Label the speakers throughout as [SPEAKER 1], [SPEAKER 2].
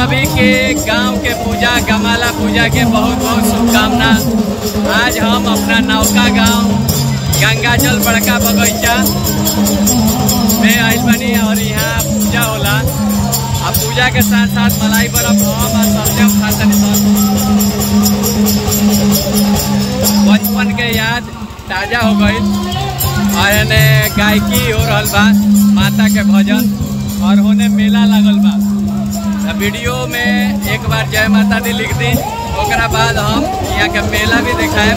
[SPEAKER 1] सभी के गाँव के पूजा, गमाला पूजा के बहुत बहुत शुभकामना। आज हम अपना नौका गाँव, गंगा जल बड़का बगीचा में आइल बनी और यहाँ पूजा होला। अब पूजा के साथ साथ मलाई बर्फ़ हम और सत्यम खातनी बचपन के याद ताज़ा हो गई और गायकी हो रहा बा, माता के भजन, और होने मेला लगल बा। वीडियो में एक बार जय माता दी लिख दी। बाद हम यहाँ के मेला भी दिखाए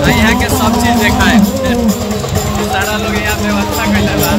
[SPEAKER 1] और यहाँ के सब चीज़ दिखाए सारा लोग यहाँ व्यवस्था कैले बा।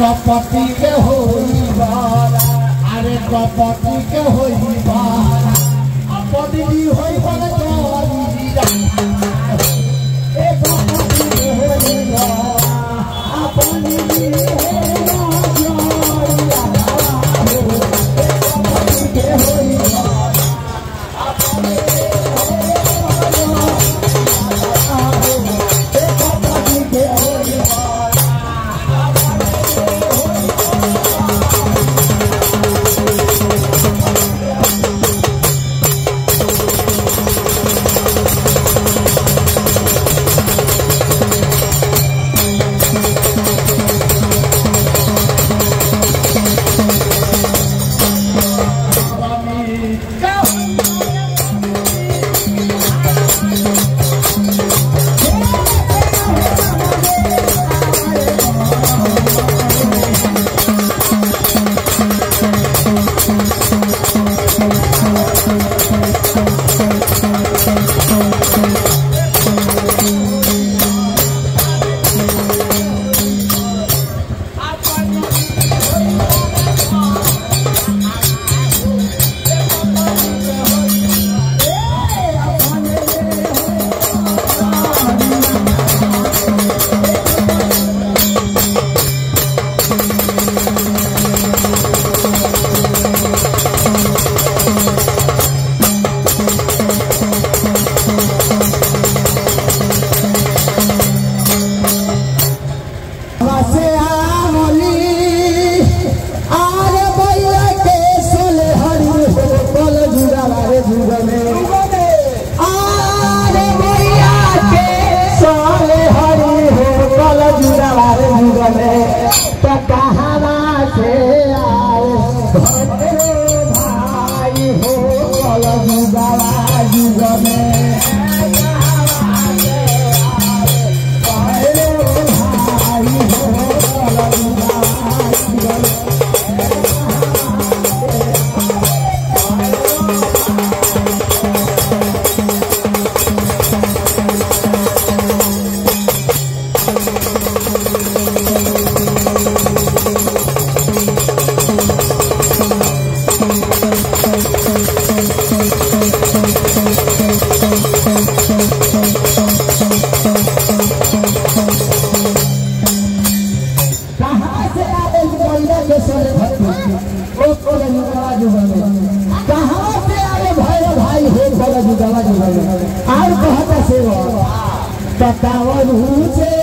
[SPEAKER 2] कपति के होई बारा अरे कपति के बतावन हूँ से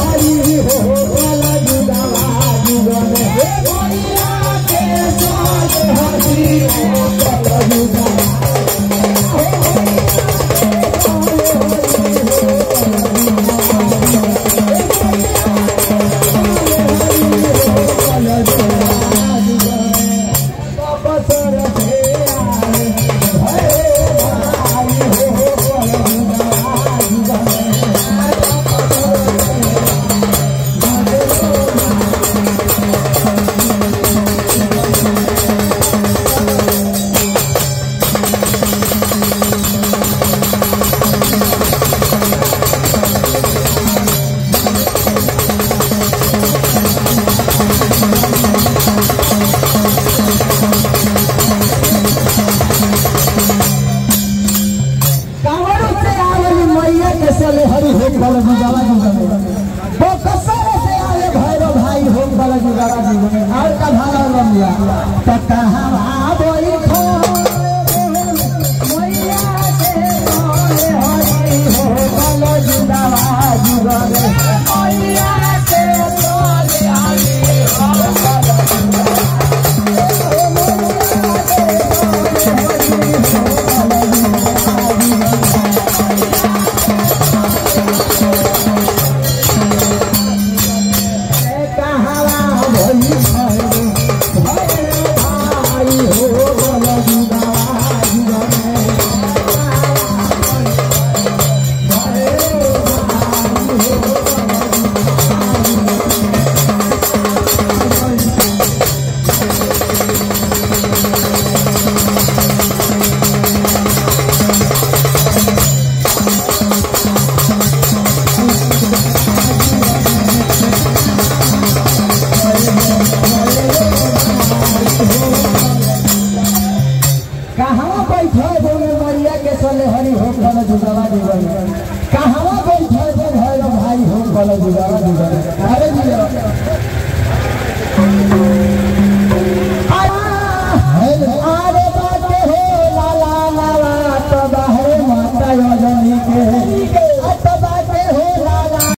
[SPEAKER 2] हरी हो। काला जुदावा जुगन हरी हो। काला जुदावा वाले हरि होक वाले गुजारा जीवन तो कसम से आए, भैरव भाई होक वाले गुजारा जीवन और का भारा रमिया तो कहाँ